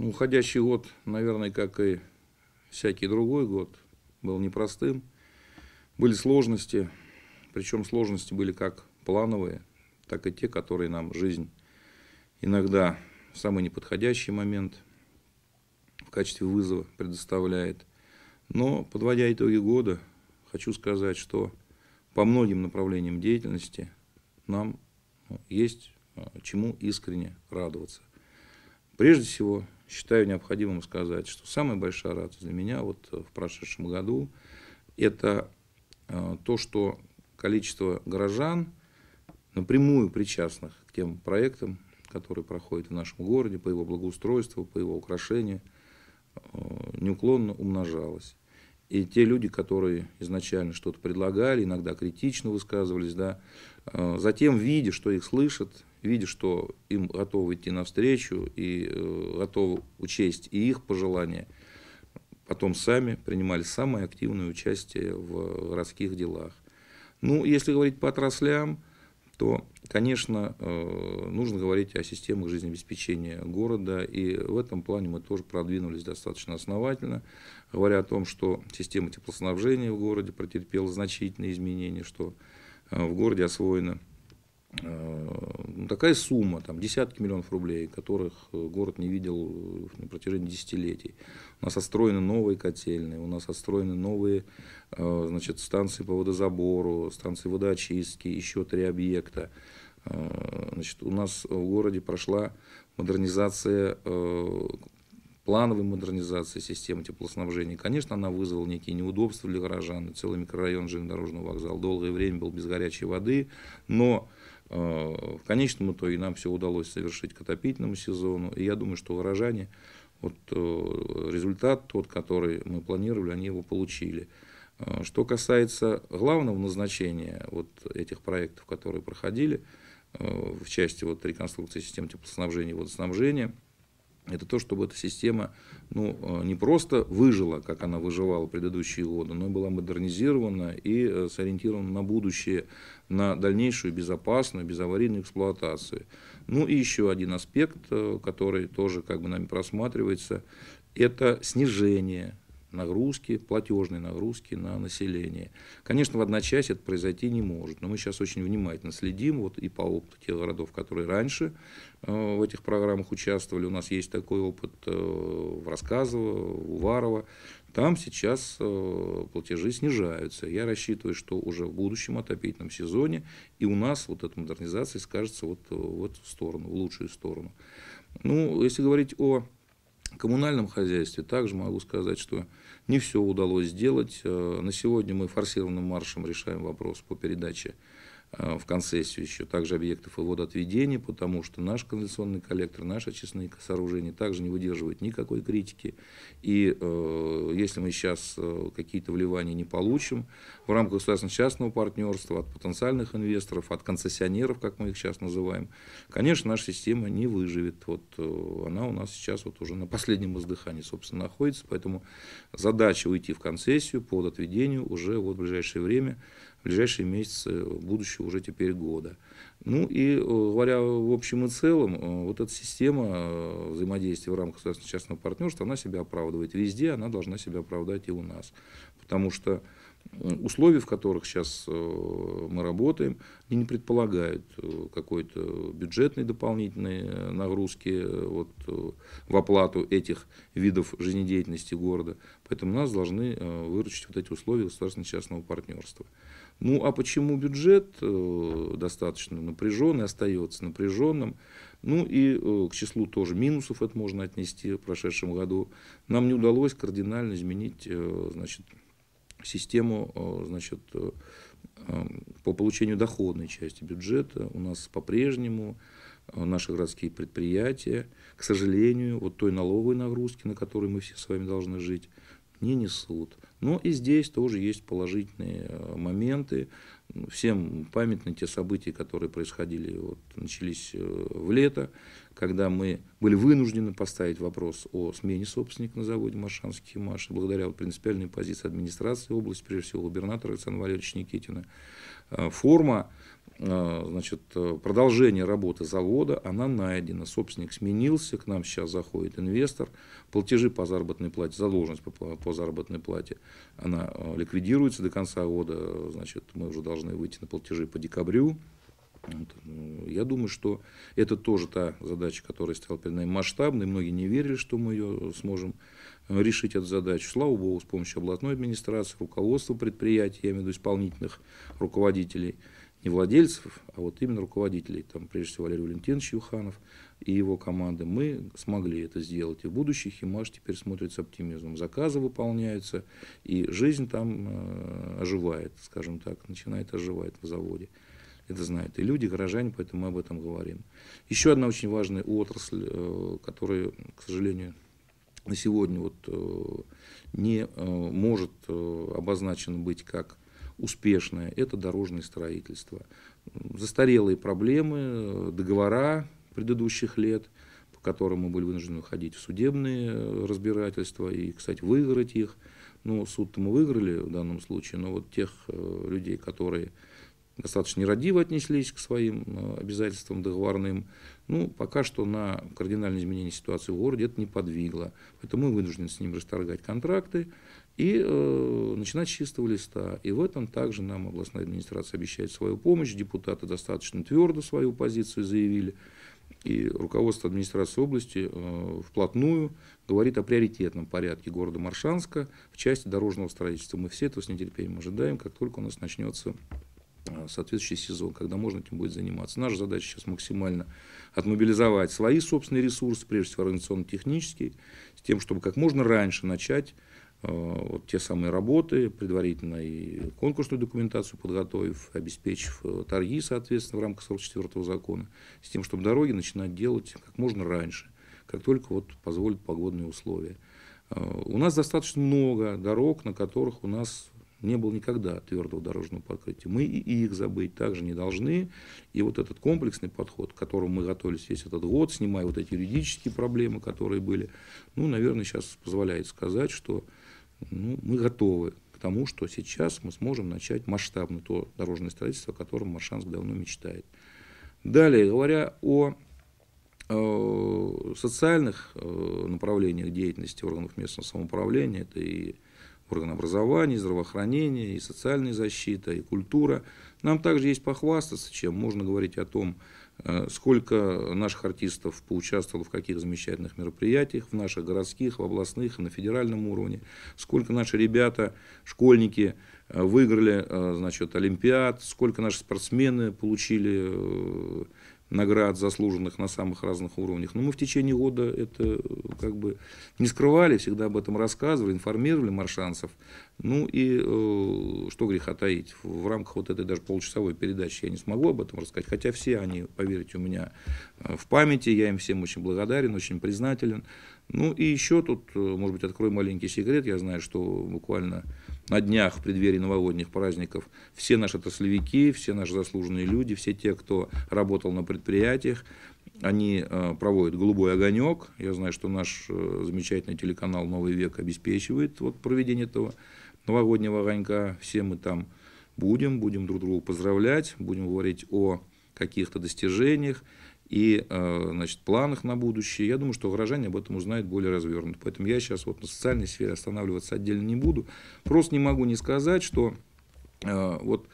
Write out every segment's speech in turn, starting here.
Ну, уходящий год, наверное, как и всякий другой год, был непростым. Были сложности, причем сложности были как плановые, так и те, которые нам жизнь иногда в самый неподходящий момент в качестве вызова предоставляет. Но, подводя итоги года, хочу сказать, что по многим направлениям деятельности нам ну, есть а, чему искренне радоваться. Прежде всего, считаю необходимым сказать, что самая большая радость для меня вот в прошедшем году – это а, то, что количество горожан, напрямую причастных к тем проектам, которые проходят в нашем городе, по его благоустройству, по его украшению, а, неуклонно умножалось. И те люди, которые изначально что-то предлагали, иногда критично высказывались, да, затем, видя, что их слышат, видя, что им готовы идти навстречу и э, готовы учесть и их пожелания, потом сами принимали самое активное участие в городских делах. Ну, если говорить по отраслям, то, конечно, э, нужно говорить о системах жизнеобеспечения города, и в этом плане мы тоже продвинулись достаточно основательно, говоря о том, что система теплоснабжения в городе претерпела значительные изменения, что э, в городе освоена ну, такая сумма, там, десятки миллионов рублей, которых город не видел на протяжении десятилетий. У нас отстроены новые котельные, у нас отстроены новые Э, значит, станции по водозабору, станции водоочистки, еще три объекта. Э, значит, у нас в городе прошла модернизация, э, плановая модернизация системы теплоснабжения. Конечно, она вызвала некие неудобства для горожан. Целый микрорайон железнодорожного вокзала долгое время был без горячей воды, но в конечном итоге нам все удалось совершить к отопительному сезону. И я думаю, что горожане вот результат тот, который мы планировали, они его получили. Э, что касается главного назначения вот этих проектов, которые проходили э, в части вот реконструкции систем теплоснабжения и водоснабжения, это то, чтобы эта система ну, э, не просто выжила, как она выживала предыдущие годы, но и была модернизирована и сориентирована на будущее, на дальнейшую безопасную, безаварийную эксплуатацию. Ну и еще один аспект, который тоже как бы нами просматривается, это снижение нагрузки, платежные нагрузки на население. Конечно, в одночасье это произойти не может, но мы сейчас очень внимательно следим, вот и по опыту тех городов, которые раньше э, в этих программах участвовали, у нас есть такой опыт э, в Рассказово, Уварово, там сейчас э, платежи снижаются. Я рассчитываю, что уже в будущем отопительном сезоне и у нас вот эта модернизация скажется вот в эту сторону, в лучшую сторону. Ну, если говорить о коммунальном хозяйстве также могу сказать, что не все удалось сделать. Э, на сегодня мы форсированным маршем решаем вопрос по передаче в концессию еще также объектов и водоотведения, потому что наш канализационный коллектор, наши очистные сооружения также не выдерживают никакой критики. И э, если мы сейчас э, какие-то вливания не получим в рамках государственно-частного партнерства от потенциальных инвесторов, от концессионеров, как мы их сейчас называем, конечно, наша система не выживет. Вот э, она у нас сейчас вот уже на последнем издыхании, собственно, находится, поэтому задача уйти в концессию по водоотведению уже вот в ближайшее время ближайшие месяцы будущего уже теперь года. Ну и э, говоря в общем и целом, э, вот эта система э, взаимодействия в рамках государственно-частного партнерства, она себя оправдывает везде, она должна себя оправдать и у нас. Потому что условия, в которых сейчас мы работаем, они не предполагают какой-то бюджетной дополнительной нагрузки вот, в оплату этих видов жизнедеятельности города. Поэтому нас должны выручить вот эти условия государственно-частного партнерства. Ну а почему бюджет э, достаточно напряженный, остается напряженным? Ну и э, к числу тоже минусов это можно отнести в прошедшем году. Нам не удалось кардинально изменить э, значит, систему значит, по получению доходной части бюджета. У нас по-прежнему наши городские предприятия, к сожалению, вот той налоговой нагрузки, на которой мы все с вами должны жить, не несут. Но и здесь тоже есть положительные э, моменты. Всем памятны те события, которые происходили, вот, начались э, в лето, когда мы были вынуждены поставить вопрос о смене собственника на заводе Маршанский Маш, благодаря принципиальной позиции администрации области, прежде всего губернатора Александра Валерьевича Никитина. Э, форма э, значит, продолжение работы завода, она найдена. Собственник сменился, к нам сейчас заходит инвестор. Платежи по заработной плате, задолженность по, по заработной плате, она э, ликвидируется до конца года. Значит, мы уже должны выйти на платежи по декабрю. Ну, я думаю, что это тоже та задача, которая стала перед нами масштабной. Многие не верили, что мы ее сможем э, решить эту задачу. Слава богу, с помощью областной администрации, руководства предприятий, я имею в виду исполнительных руководителей, не владельцев, а вот именно руководителей, там, прежде всего Валерий Валентинович Юханов и его команды, мы смогли это сделать. И в будущем Химаш теперь смотрит с оптимизмом. Заказы выполняются, и жизнь там э, оживает, скажем так, начинает оживать в заводе это знают и люди, и горожане, поэтому мы об этом говорим. Еще одна очень важная отрасль, э, которая, к сожалению, на сегодня вот э, не э, может обозначена быть как успешная, это дорожное строительство. Застарелые проблемы, договора предыдущих лет, по которым мы были вынуждены уходить в судебные разбирательства и, кстати, выиграть их. Ну, суд мы выиграли в данном случае, но вот тех людей, которые достаточно нерадиво отнеслись к своим э, обязательствам договорным. Ну, пока что на кардинальное изменение ситуации в городе это не подвигло. Поэтому мы вынуждены с ним расторгать контракты и э, начинать с чистого листа. И в этом также нам областная администрация обещает свою помощь. Депутаты достаточно твердо свою позицию заявили. И руководство администрации области э, вплотную говорит о приоритетном порядке города Маршанска в части дорожного строительства. Мы все этого с нетерпением ожидаем, как только у нас начнется соответствующий сезон, когда можно этим будет заниматься. Наша задача сейчас максимально отмобилизовать свои собственные ресурсы, прежде всего организационно-технические, с тем, чтобы как можно раньше начать э, вот те самые работы, предварительно и конкурсную документацию подготовив, обеспечив э, торги, соответственно, в рамках 44 закона, с тем, чтобы дороги начинать делать как можно раньше, как только вот позволят погодные условия. У нас достаточно много дорог, на которых у нас не было никогда твердого дорожного покрытия. Мы и их забыть также не должны. И вот этот комплексный подход, к которому мы готовились весь этот год, снимая вот эти юридические проблемы, которые были, ну, наверное, сейчас позволяет сказать, что ну, мы готовы к тому, что сейчас мы сможем начать масштабное то дорожное строительство, о котором Маршанск давно мечтает. Далее, говоря о э, социальных э, направлениях деятельности органов местного самоуправления, это и орган образования, здравоохранения, и социальная защита, и культура. Нам также есть похвастаться, чем можно говорить о том, э, сколько наших артистов поучаствовало в каких замечательных мероприятиях, в наших городских, в областных и на федеральном уровне, сколько наши ребята, школьники э, выиграли э, значит, Олимпиад, сколько наши спортсмены получили наград, заслуженных на самых разных уровнях. Но мы в течение года это как бы не скрывали, всегда об этом рассказывали, информировали маршанцев. Ну и э, что греха таить, в рамках вот этой даже получасовой передачи я не смогу об этом рассказать, хотя все они, поверьте, у меня э, в памяти, я им всем очень благодарен, очень признателен. Ну и еще тут, э, может быть, открою маленький секрет, я знаю, что буквально на днях в преддверии новогодних праздников все наши отраслевики, все наши заслуженные люди, все те, кто работал на предприятиях, они э, проводят голубой огонек. Я знаю, что наш э, замечательный телеканал Новый век обеспечивает вот проведение этого новогоднего огонька. Все мы там будем, будем друг друга поздравлять, будем говорить о каких-то достижениях и э, значит, планах на будущее. Я думаю, что горожане об этом узнают более развернуто. Поэтому я сейчас вот на социальной сфере останавливаться отдельно не буду. Просто не могу не сказать, что э, вот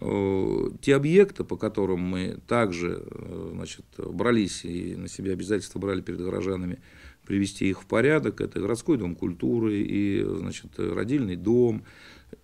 э, те объекты, по которым мы также значит, брались и на себя обязательства брали перед горожанами, привести их в порядок, это городской дом культуры и значит, родильный дом,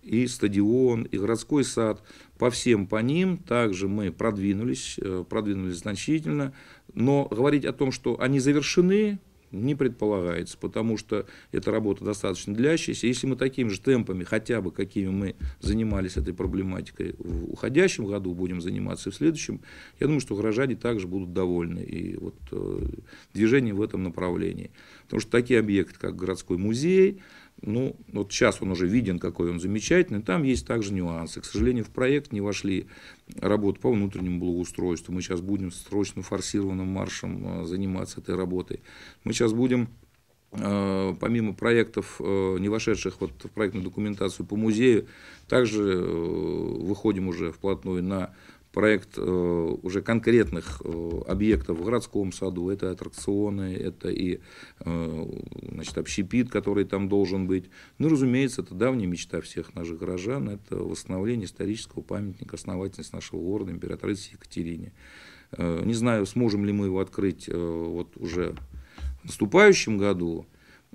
и стадион, и городской сад. По всем по ним также мы продвинулись, э, продвинулись значительно, но говорить о том, что они завершены, не предполагается, потому что эта работа достаточно длящаяся. Если мы такими же темпами, хотя бы какими мы занимались этой проблематикой в уходящем году, будем заниматься и в следующем, я думаю, что горожане также будут довольны и вот, э, движение в этом направлении. Потому что такие объекты, как городской музей, ну, вот сейчас он уже виден, какой он замечательный. Там есть также нюансы. К сожалению, в проект не вошли работы по внутреннему благоустройству. Мы сейчас будем срочно форсированным маршем э, заниматься этой работой. Мы сейчас будем э, помимо проектов, э, не вошедших вот в проектную документацию по музею, также выходим уже вплотную на проект э, уже конкретных э, объектов в городском саду. Это аттракционы, это и э, значит, общепит, который там должен быть. Ну, разумеется, это давняя мечта всех наших горожан. Это восстановление исторического памятника основательности нашего города императрицы Екатерине. Не знаю, сможем ли мы его открыть вот уже в наступающем году,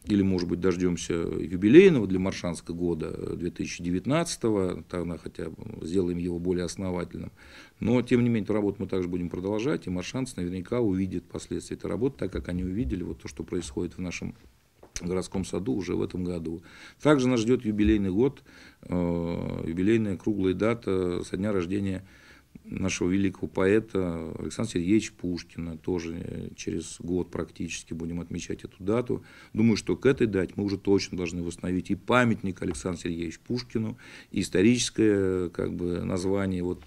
или, может быть, дождемся юбилейного для Маршанска года 2019-го, тогда хотя бы сделаем его более основательным. Но, тем не менее, эту работу мы также будем продолжать, и Маршанс наверняка увидит последствия этой работы, так как они увидели вот то, что происходит в нашем городском саду уже в этом году. Также нас ждет юбилейный год, э, юбилейная круглая дата со дня рождения нашего великого поэта Александра Сергеевича Пушкина. Тоже через год практически будем отмечать эту дату. Думаю, что к этой дате мы уже точно должны восстановить и памятник Александру Сергеевичу Пушкину, и историческое как бы, название вот,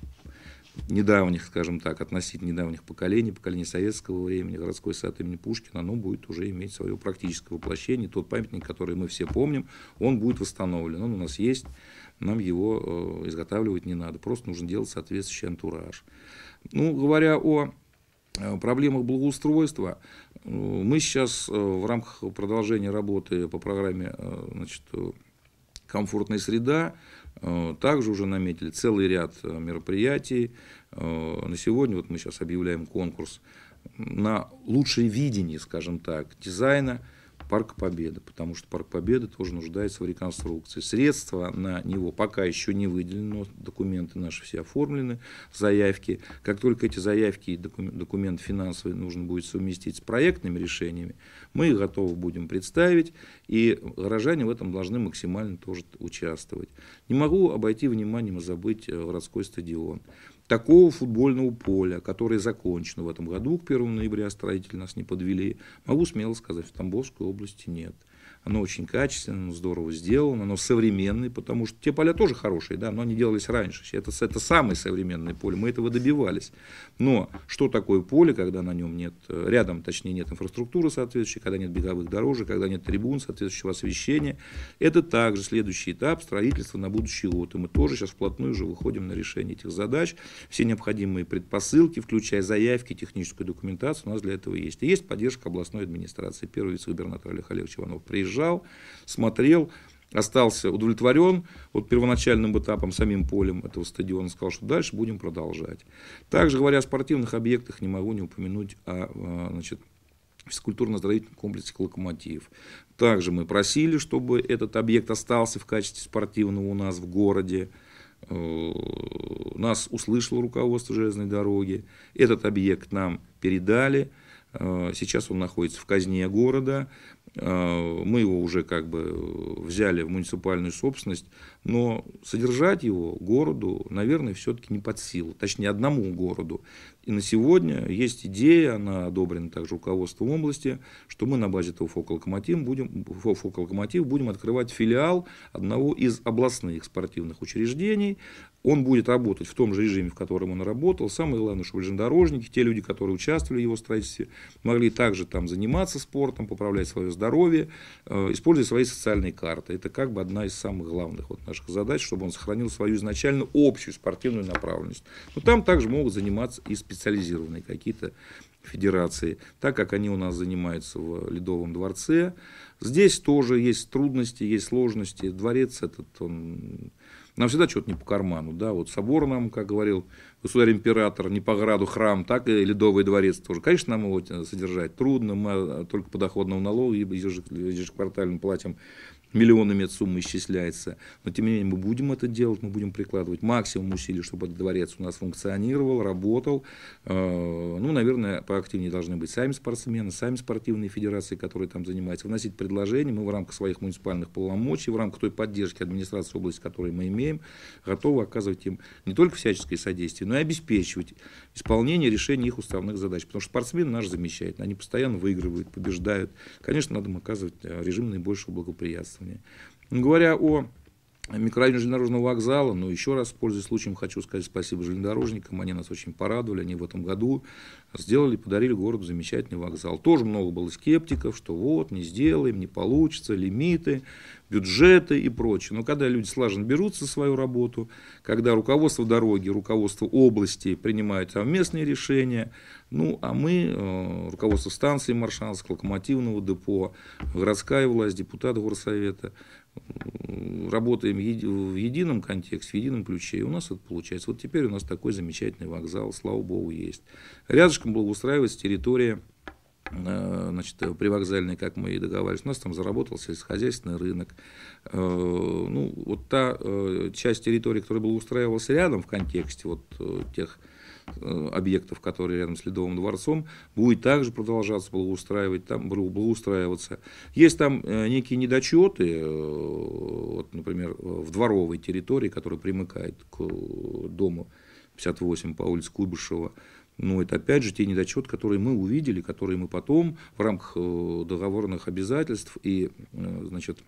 недавних, скажем так, относительно недавних поколений, поколений советского времени, городской сад имени Пушкина, оно будет уже иметь свое практическое воплощение. Тот памятник, который мы все помним, он будет восстановлен. Он у нас есть нам его э, изготавливать не надо, просто нужно делать соответствующий антураж. Ну, говоря о э, проблемах благоустройства, э, мы сейчас в рамках продолжения работы по программе значит, «Комфортная среда» также уже наметили целый ряд мероприятий. На сегодня вот мы сейчас объявляем конкурс на лучшее видение, скажем так, дизайна – Парк Победы, потому что Парк Победы тоже нуждается в реконструкции. Средства на него пока еще не выделены, документы наши все оформлены, заявки. Как только эти заявки и документы финансовые нужно будет совместить с проектными решениями, мы их готовы будем представить, и горожане в этом должны максимально тоже участвовать. Не могу обойти вниманием и забыть э, городской стадион такого футбольного поля, которое закончено в этом году, к 1 ноября строители нас не подвели, могу смело сказать, в Тамбовской области нет. Оно очень качественное, оно здорово сделано, оно современное, потому что те поля тоже хорошие, да, но они делались раньше. Это, это самое современное поле, мы этого добивались. Но что такое поле, когда на нем нет, рядом, точнее, нет инфраструктуры соответствующей, когда нет беговых дорожек, когда нет трибун, соответствующего освещения, это также следующий этап строительства на будущий год. И мы тоже сейчас вплотную уже выходим на решение этих задач. Все необходимые предпосылки, включая заявки, техническую документацию, у нас для этого есть. И есть поддержка областной администрации. Первый вице-губернатор Олег Олегович Иванов приезжал приезжал, смотрел, остался удовлетворен вот первоначальным этапом, самим полем этого стадиона, сказал, что дальше будем продолжать. Также, говоря о спортивных объектах, не могу не упомянуть о значит, физкультурно-оздоровительном комплексе «Локомотив». Также мы просили, чтобы этот объект остался в качестве спортивного у нас в городе. Э, нас услышало руководство железной дороги. Этот объект нам передали. Э, сейчас он находится в казне города. Э, мы его уже как бы взяли в муниципальную собственность, но содержать его городу, наверное, все-таки не под силу, точнее одному городу. И на сегодня есть идея, она одобрена также руководством области, что мы на базе этого фоколокомотива будем, фоколокомотив будем открывать филиал одного из областных спортивных учреждений, он будет работать в том же режиме, в котором он работал. Самое главное, чтобы железнодорожники, те люди, которые участвовали в его строительстве, могли также там заниматься спортом, поправлять свое здоровье, э, используя свои социальные карты. Это как бы одна из самых главных вот наших задач, чтобы он сохранил свою изначально общую спортивную направленность. Но там также могут заниматься и специализированные какие-то федерации, так как они у нас занимаются в Ледовом дворце. Здесь тоже есть трудности, есть сложности. Дворец этот, он нам всегда что-то не по карману, да, вот собор нам, как говорил государь-император, не по граду храм, так и Ледовый дворец тоже. Конечно, нам его содержать трудно, мы только подоходного налога ежеквартально платим миллионами эта сумма исчисляется. Но тем не менее мы будем это делать, мы будем прикладывать максимум усилий, чтобы этот дворец у нас функционировал, работал. Э, ну, наверное, поактивнее должны быть сами спортсмены, сами спортивные федерации, которые там занимаются, вносить предложения. Мы в рамках своих муниципальных полномочий, в рамках той поддержки администрации области, которую мы имеем, готовы оказывать им не только всяческое содействие, но и обеспечивать исполнение решения их уставных задач. Потому что спортсмены наши замечательные, они постоянно выигрывают, побеждают. Конечно, надо им оказывать э, режим наибольшего благоприятствования. Говоря о микрорайоне железнодорожного вокзала. Но еще раз, пользуясь случаем, хочу сказать спасибо железнодорожникам. Они нас очень порадовали. Они в этом году сделали, подарили городу замечательный вокзал. Тоже много было скептиков, что вот, не сделаем, не получится, лимиты, бюджеты и прочее. Но когда люди слаженно берутся за свою работу, когда руководство дороги, руководство области принимают совместные решения, ну, а мы, э, руководство станции Маршанск, локомотивного депо, городская власть, депутаты горсовета, работаем в едином контексте, в едином ключе, и у нас это получается. Вот теперь у нас такой замечательный вокзал, слава богу, есть. Рядышком благоустраивается территория э, значит, привокзальный, как мы и договаривались, у нас там заработал сельскохозяйственный рынок. Э, ну, вот та э, часть территории, которая благоустраивалась рядом в контексте вот тех объектов, которые рядом с Ледовым дворцом, будет также продолжаться благоустраивать, там, благоустраиваться. Есть там э, некие недочеты, э, вот, например, в дворовой территории, которая примыкает к дому 58 по улице Куйбышева, но это опять же те недочеты, которые мы увидели, которые мы потом в рамках договорных обязательств и значит,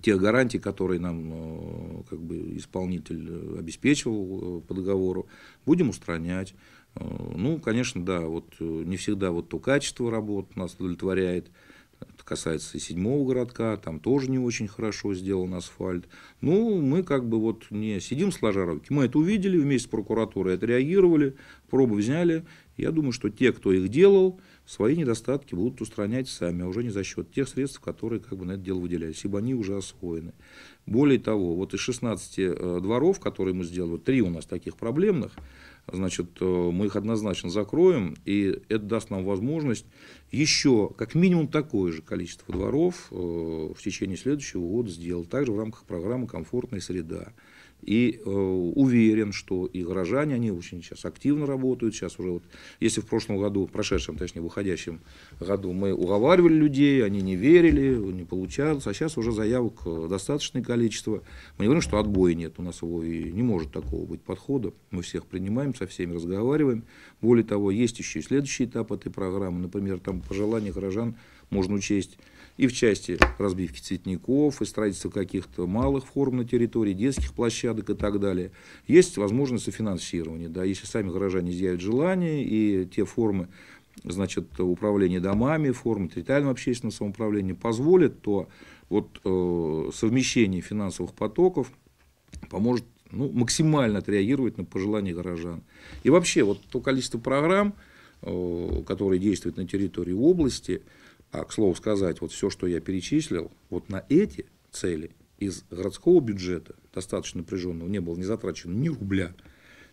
тех гарантий, которые нам э, как бы, исполнитель э, обеспечивал э, по договору, будем устранять. Ну, конечно, да, вот не всегда вот то качество работ нас удовлетворяет. Это касается и седьмого городка, там тоже не очень хорошо сделан асфальт. Ну, мы как бы вот не сидим сложа руки. Мы это увидели, вместе с прокуратурой отреагировали, пробы взяли. Я думаю, что те, кто их делал, свои недостатки будут устранять сами, а уже не за счет тех средств, которые как бы на это дело выделялись, ибо они уже освоены. Более того, вот из 16 э, дворов, которые мы сделали, три у нас таких проблемных, значит, э, мы их однозначно закроем, и это даст нам возможность еще как минимум такое же количество дворов э, в течение следующего года сделать, также в рамках программы «Комфортная среда». И э, уверен, что и горожане, они очень сейчас активно работают. Сейчас уже вот, если в прошлом году, прошедшем, точнее, выходящем году мы уговаривали людей, они не верили, не получалось, а сейчас уже заявок э, достаточное количество. Мы не говорим, что отбоя нет, у нас его и не может такого быть подхода. Мы всех принимаем, со всеми разговариваем. Более того, есть еще и следующий этап этой программы. Например, там пожелания горожан можно учесть и в части разбивки цветников, и строительства каких-то малых форм на территории, детских площадок и так далее. Есть возможность софинансирования, да, если сами горожане изъявят желание, и те формы значит, управления домами, формы территориального общественного самоуправления позволят, то вот э, совмещение финансовых потоков поможет ну, максимально отреагировать на пожелания горожан. И вообще, вот то количество программ, э, которые действуют на территории области, а, к слову сказать, вот все, что я перечислил, вот на эти цели из городского бюджета, достаточно напряженного, не было не затрачено ни рубля.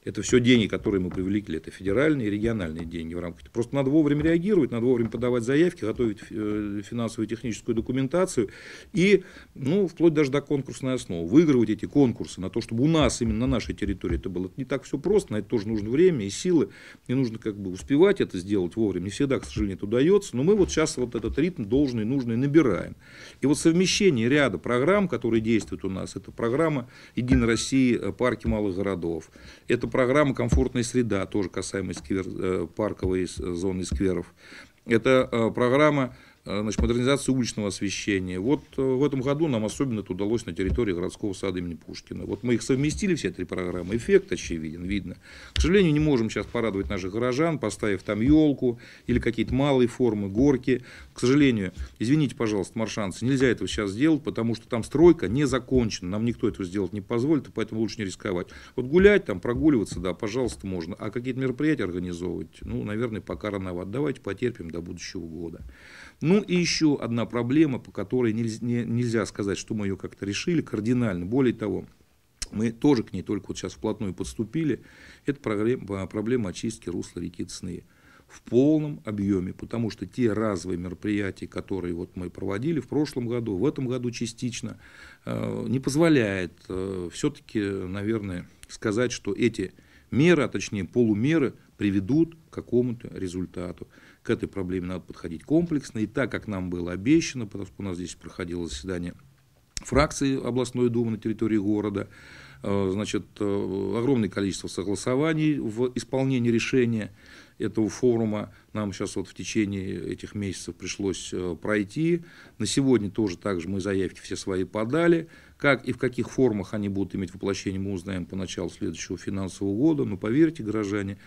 Это все деньги, которые мы привлекли, это федеральные и региональные деньги в рамках. Просто надо вовремя реагировать, надо вовремя подавать заявки, готовить э, финансовую и техническую документацию и, ну, вплоть даже до конкурсной основы, выигрывать эти конкурсы на то, чтобы у нас, именно на нашей территории это было. Не так все просто, на это тоже нужно время и силы, не нужно как бы успевать это сделать вовремя. Не всегда, к сожалению, это удается, но мы вот сейчас вот этот ритм должный, нужный набираем. И вот совмещение ряда программ, которые действуют у нас, это программа «Единой России. Э, парки малых городов», это программа «Комфортная среда», тоже касаемая сквер, э, парковой зоны скверов. Это э, программа Э, значит, модернизацию уличного освещения. Вот э, в этом году нам особенно это удалось на территории городского сада имени Пушкина. Вот мы их совместили, все три программы, эффект очевиден, видно. К сожалению, не можем сейчас порадовать наших горожан, поставив там елку или какие-то малые формы, горки. К сожалению, извините, пожалуйста, маршанцы, нельзя этого сейчас сделать, потому что там стройка не закончена, нам никто этого сделать не позволит, и поэтому лучше не рисковать. Вот гулять там, прогуливаться, да, пожалуйста, можно, а какие-то мероприятия организовывать, ну, наверное, пока рановато. Давайте потерпим до будущего года. Ну и еще одна проблема, по которой нельзя, сказать, что мы ее как-то решили кардинально. Более того, мы тоже к ней только вот сейчас вплотную подступили. Это проблема, проблема очистки русла реки Цны в полном объеме, потому что те разовые мероприятия, которые вот мы проводили в прошлом году, в этом году частично, э, не позволяет э, все-таки, наверное, сказать, что эти меры, а точнее полумеры, приведут к какому-то результату к этой проблеме надо подходить комплексно. И так, как нам было обещано, потому что у нас здесь проходило заседание фракции областной думы на территории города, значит, огромное количество согласований в исполнении решения этого форума нам сейчас вот в течение этих месяцев пришлось пройти. На сегодня тоже также мы заявки все свои подали. Как и в каких формах они будут иметь воплощение, мы узнаем по началу следующего финансового года. Но поверьте, горожане,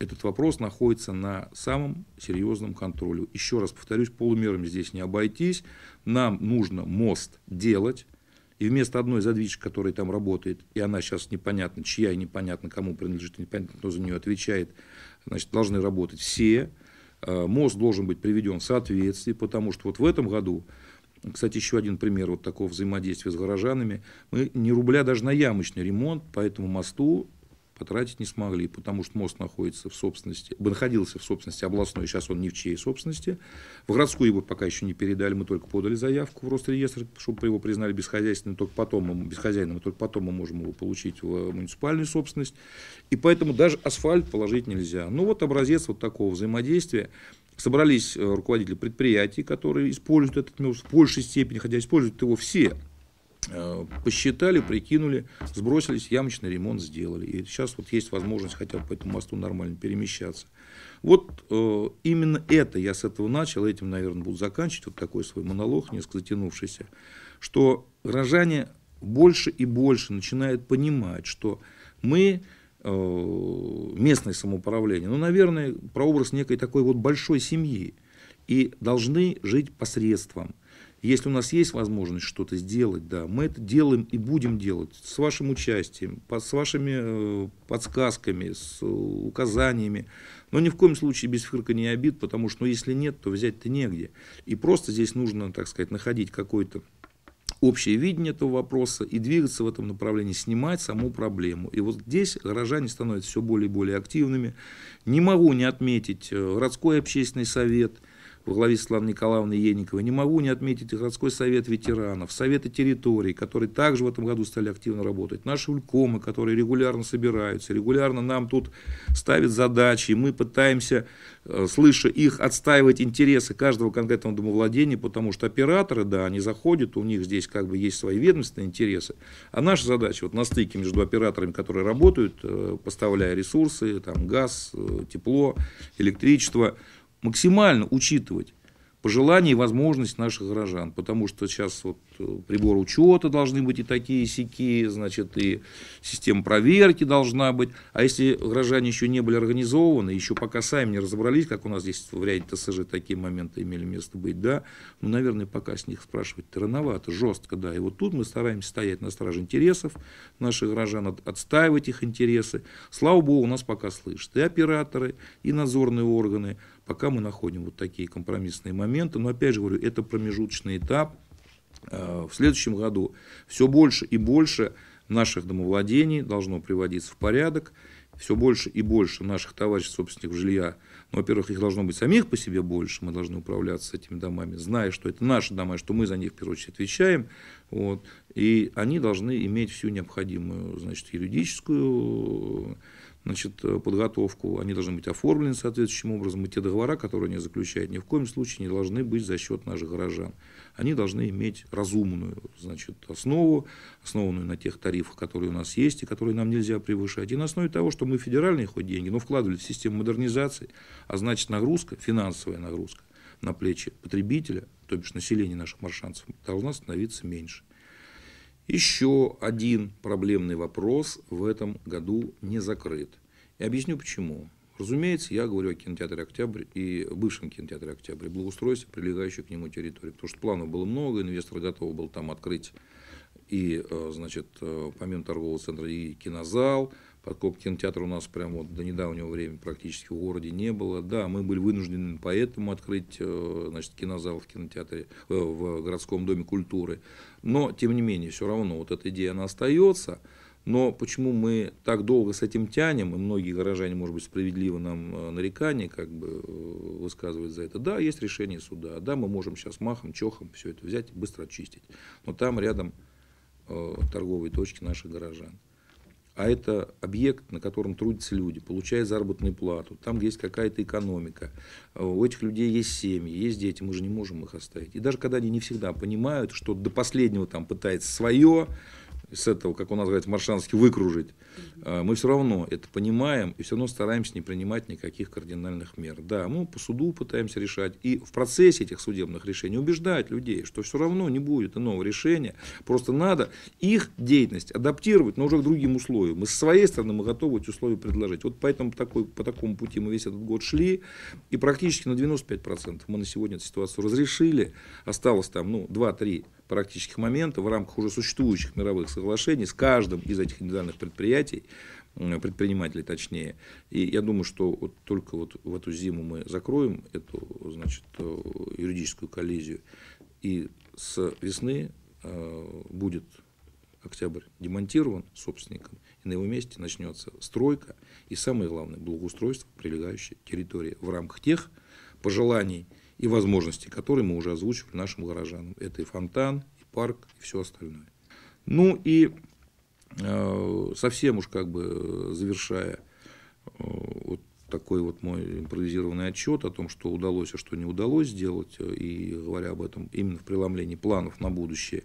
этот вопрос находится на самом серьезном контроле. Еще раз повторюсь, полумерами здесь не обойтись. Нам нужно мост делать. И вместо одной задвижки, которая там работает, и она сейчас непонятно чья, и непонятно кому принадлежит, непонятно кто за нее отвечает, значит, должны работать все. Э, мост должен быть приведен в соответствии, потому что вот в этом году кстати, еще один пример вот такого взаимодействия с горожанами. Мы ни рубля даже на ямочный ремонт по этому мосту потратить не смогли, потому что мост находится в собственности, находился в собственности областной, сейчас он не в чьей собственности. В городскую его пока еще не передали, мы только подали заявку в Росреестр, чтобы его признали бесхозяйственным, только потом, бесхозяйным, только потом мы можем его получить в муниципальную собственность. И поэтому даже асфальт положить нельзя. Ну вот образец вот такого взаимодействия собрались э, руководители предприятий, которые используют этот мост в большей степени, хотя используют его все, э, посчитали, прикинули, сбросились, ямочный ремонт сделали. И сейчас вот есть возможность хотя бы по этому мосту нормально перемещаться. Вот э, именно это я с этого начал, этим, наверное, буду заканчивать, вот такой свой монолог, несколько затянувшийся, что горожане больше и больше начинают понимать, что мы Э, местное самоуправление, ну, наверное, прообраз некой такой вот большой семьи. И должны жить посредством. Если у нас есть возможность что-то сделать, да, мы это делаем и будем делать с вашим участием, с вашими э, подсказками, с указаниями. Но ни в коем случае без фырка не обид, потому что ну, если нет, то взять-то негде. И просто здесь нужно, так сказать, находить какой-то общее видение этого вопроса и двигаться в этом направлении, снимать саму проблему. И вот здесь горожане становятся все более и более активными. Не могу не отметить э, городской общественный совет – во главе Светланы Николаевны Ениковой. Не могу не отметить и городской совет ветеранов, советы территорий, которые также в этом году стали активно работать, наши улькомы, которые регулярно собираются, регулярно нам тут ставят задачи, и мы пытаемся, э, слыша их, отстаивать интересы каждого конкретного домовладения, потому что операторы, да, они заходят, у них здесь как бы есть свои ведомственные интересы, а наша задача вот на стыке между операторами, которые работают, э, поставляя ресурсы, там, газ, э, тепло, электричество, максимально учитывать пожелания и возможность наших горожан, потому что сейчас вот э, приборы учета должны быть и такие сики, значит, и система проверки должна быть, а если горожане еще не были организованы, еще пока сами не разобрались, как у нас здесь в ряде ТСЖ такие моменты имели место быть, да, ну, наверное, пока с них спрашивать рановато, жестко, да, и вот тут мы стараемся стоять на страже интересов наших горожан, отстаивать их интересы, слава богу, у нас пока слышат и операторы, и надзорные органы, Пока мы находим вот такие компромиссные моменты, но опять же говорю, это промежуточный этап. Э, в следующем году все больше и больше наших домовладений должно приводиться в порядок, все больше и больше наших товарищей собственников жилья, ну, во-первых, их должно быть самих по себе больше, мы должны управляться этими домами, зная, что это наши дома, что мы за них в первую очередь отвечаем, вот, и они должны иметь всю необходимую, значит, юридическую значит, э, подготовку, они должны быть оформлены соответствующим образом, и те договора, которые они заключают, ни в коем случае не должны быть за счет наших горожан. Они должны иметь разумную значит, основу, основанную на тех тарифах, которые у нас есть и которые нам нельзя превышать. И на основе того, что мы федеральные хоть деньги, но вкладывали в систему модернизации, а значит нагрузка, финансовая нагрузка на плечи потребителя, то бишь населения наших маршанцев, должна становиться меньше. Еще один проблемный вопрос в этом году не закрыт. И объясню почему. Разумеется, я говорю о кинотеатре «Октябрь» и бывшем кинотеатре «Октябрь», благоустройстве, прилегающей к нему территории. Потому что планов было много, инвестор готов был там открыть и, э, значит, э, помимо торгового центра, и кинозал – Подкоп кинотеатра у нас прямо вот до недавнего времени практически в городе не было. Да, мы были вынуждены поэтому открыть э, значит, кинозал в кинотеатре, э, в городском доме культуры. Но, тем не менее, все равно вот эта идея, она остается. Но почему мы так долго с этим тянем, и многие горожане, может быть, справедливо нам э, нарекания как бы высказывают за это. Да, есть решение суда, да, мы можем сейчас махом, чохом все это взять и быстро очистить. Но там рядом торговые точки наших горожан а это объект, на котором трудятся люди, получают заработную плату, там есть какая-то экономика, у этих людей есть семьи, есть дети, мы же не можем их оставить. И даже когда они не всегда понимают, что до последнего там пытается свое, с этого, как у нас говорят, маршанске, выкружить, а, мы все равно это понимаем и все равно стараемся не принимать никаких кардинальных мер. Да, мы по суду пытаемся решать и в процессе этих судебных решений убеждать людей, что все равно не будет иного решения, просто надо их деятельность адаптировать, но уже к другим условиям. Мы с своей стороны мы готовы эти условия предложить. Вот поэтому по, такой, по такому пути мы весь этот год шли, и практически на 95% мы на сегодня эту ситуацию разрешили. Осталось там ну, 2-3 практических моментов в рамках уже существующих мировых соглашений с каждым из этих индивидуальных предприятий, предпринимателей точнее. И я думаю, что вот только вот в эту зиму мы закроем эту значит, э, юридическую коллизию. И с весны э, будет октябрь демонтирован собственником, и на его месте начнется стройка и, самое главное, благоустройство прилегающей территории в рамках тех пожеланий, и возможности, которые мы уже озвучивали нашим горожанам. Это и фонтан, и парк, и все остальное. Ну и э, совсем уж как бы завершая э, вот такой вот мой импровизированный отчет о том, что удалось, а что не удалось сделать, э, и говоря об этом именно в преломлении планов на будущее,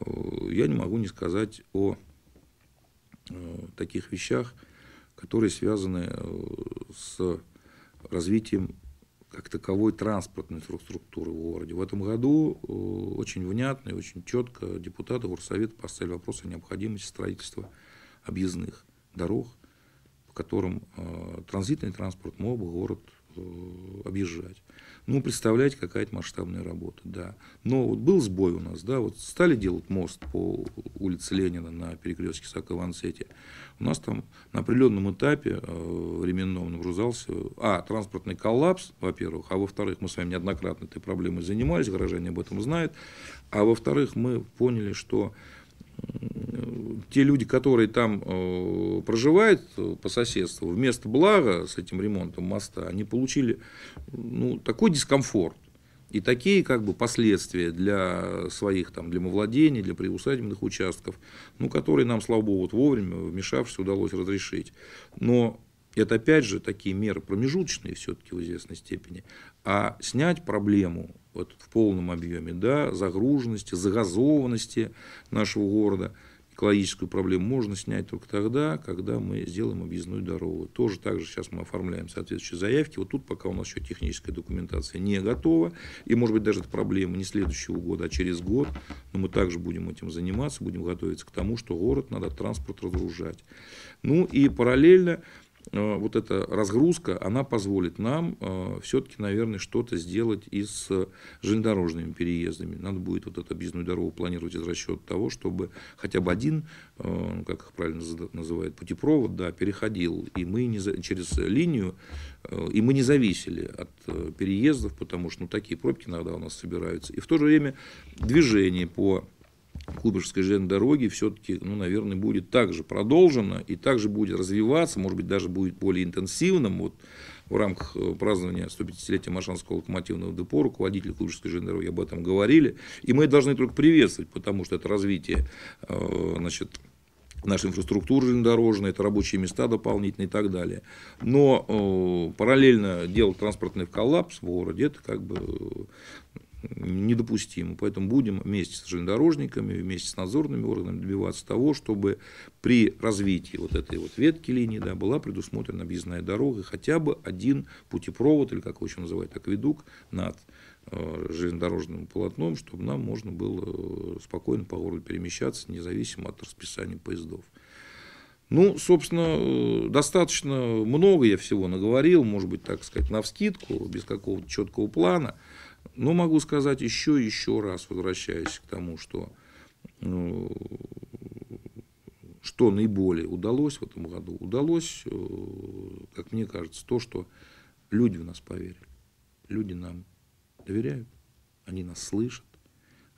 э, я не могу не сказать о э, таких вещах, которые связаны э, с развитием как таковой транспортной инфраструктуры в городе. В этом году э, очень внятно и очень четко депутаты Горсовета поставили вопрос о необходимости строительства объездных дорог, по которым э, транзитный транспорт мог бы город э, объезжать. Ну, представляете, какая-то масштабная работа, да. Но вот был сбой у нас, да, вот стали делать мост по улице Ленина на перекрестке Сака-Вансете. У нас там на определенном этапе э, временном нагрузался, а, транспортный коллапс, во-первых, а во-вторых, мы с вами неоднократно этой проблемой занимались, горожане об этом знают, а во-вторых, мы поняли, что те люди, которые там э, проживают э, по соседству, вместо блага с этим ремонтом моста, они получили ну, такой дискомфорт и такие как бы последствия для своих там, для владений, для приусадебных участков, ну, которые нам, слава богу, вот вовремя, вмешавшись, удалось разрешить. Но это опять же такие меры промежуточные все-таки в известной степени. А снять проблему вот, в полном объеме, да, загруженности, загазованности нашего города, экологическую проблему можно снять только тогда, когда мы сделаем объездную дорогу. Тоже так же сейчас мы оформляем соответствующие заявки. Вот тут пока у нас еще техническая документация не готова. И может быть даже эта проблема не следующего года, а через год. Но мы также будем этим заниматься, будем готовиться к тому, что город надо транспорт разгружать. Ну и параллельно вот эта разгрузка, она позволит нам э, все-таки, наверное, что-то сделать и с железнодорожными переездами. Надо будет вот эту объездную дорогу планировать из расчета того, чтобы хотя бы один, э, ну, как их правильно называют, путепровод, да, переходил, и мы не за, через линию, и мы не зависели от переездов, потому что ну, такие пробки иногда у нас собираются. И в то же время движение по Куйбышевской железной дороги все-таки, ну, наверное, будет также продолжено и также будет развиваться, может быть, даже будет более интенсивным. Вот в рамках э, празднования 150-летия Машанского локомотивного депо руководители Куйбышевской железной дороги об этом говорили. И мы должны только приветствовать, потому что это развитие э, значит, нашей инфраструктуры железнодорожной, это рабочие места дополнительные и так далее. Но э, параллельно делать транспортный коллапс в городе, это как бы недопустимо. Поэтому будем вместе с железнодорожниками, вместе с надзорными органами добиваться того, чтобы при развитии вот этой вот ветки линии да, была предусмотрена объездная дорога, хотя бы один путепровод, или как его еще называют, акведук над э, железнодорожным полотном, чтобы нам можно было э, спокойно по городу перемещаться, независимо от расписания поездов. Ну, собственно, э, достаточно много я всего наговорил, может быть, так сказать, на вскидку, без какого-то четкого плана. Но могу сказать еще еще раз, возвращаясь к тому, что, ну, что наиболее удалось в этом году. Удалось, э, как мне кажется, то, что люди в нас поверили. Люди нам доверяют, они нас слышат,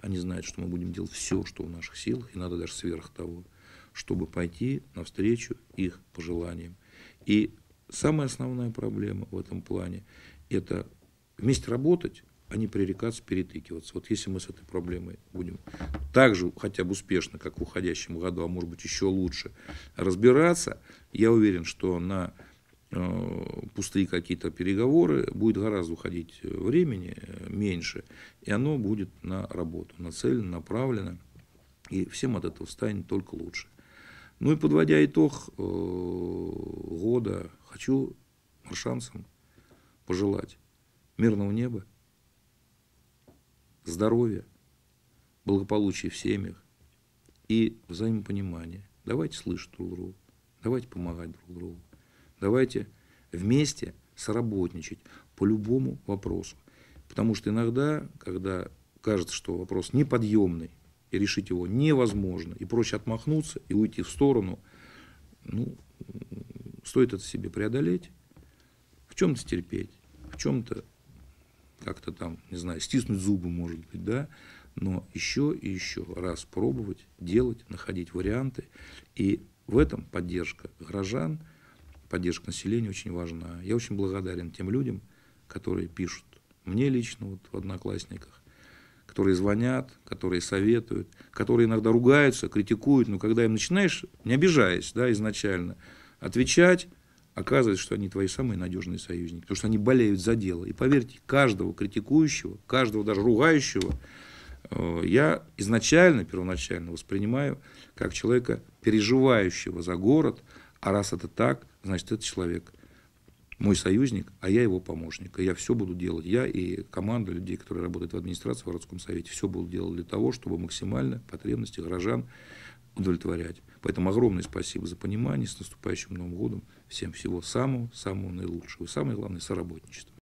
они знают, что мы будем делать все, что в наших силах, и надо даже сверх того, чтобы пойти навстречу их пожеланиям. И самая основная проблема в этом плане – это вместе работать, а не пререкаться, перетыкиваться. Вот если мы с этой проблемой будем так же хотя бы успешно, как в уходящем году, а может быть еще лучше разбираться, я уверен, что на э, пустые какие-то переговоры будет гораздо уходить времени э, меньше, и оно будет на работу, нацелено, направлено. И всем от этого станет только лучше. Ну и подводя итог э, года, хочу маршанцам пожелать мирного неба, здоровья, благополучия в семьях и взаимопонимания. Давайте слышать друг друга, давайте помогать друг другу, давайте вместе соработничать по любому вопросу. Потому что иногда, когда кажется, что вопрос неподъемный, и решить его невозможно, и проще отмахнуться и уйти в сторону, ну, стоит это себе преодолеть, в чем-то терпеть, в чем-то как-то там, не знаю, стиснуть зубы, может быть, да, но еще и еще раз пробовать, делать, находить варианты. И в этом поддержка горожан, поддержка населения очень важна. Я очень благодарен тем людям, которые пишут мне лично вот в Одноклассниках, которые звонят, которые советуют, которые иногда ругаются, критикуют, но когда им начинаешь, не обижаясь да, изначально, отвечать, оказывается, что они твои самые надежные союзники, потому что они болеют за дело. И поверьте, каждого критикующего, каждого даже ругающего, э, я изначально, первоначально воспринимаю как человека, переживающего за город, а раз это так, значит, это человек – мой союзник, а я его помощник. И я все буду делать. Я и команда людей, которые работают в администрации, в городском совете, все буду делать для того, чтобы максимально потребности горожан удовлетворять. Поэтому огромное спасибо за понимание. С наступающим Новым годом. Всем всего самого, самого наилучшего. И самое главное, соработничество.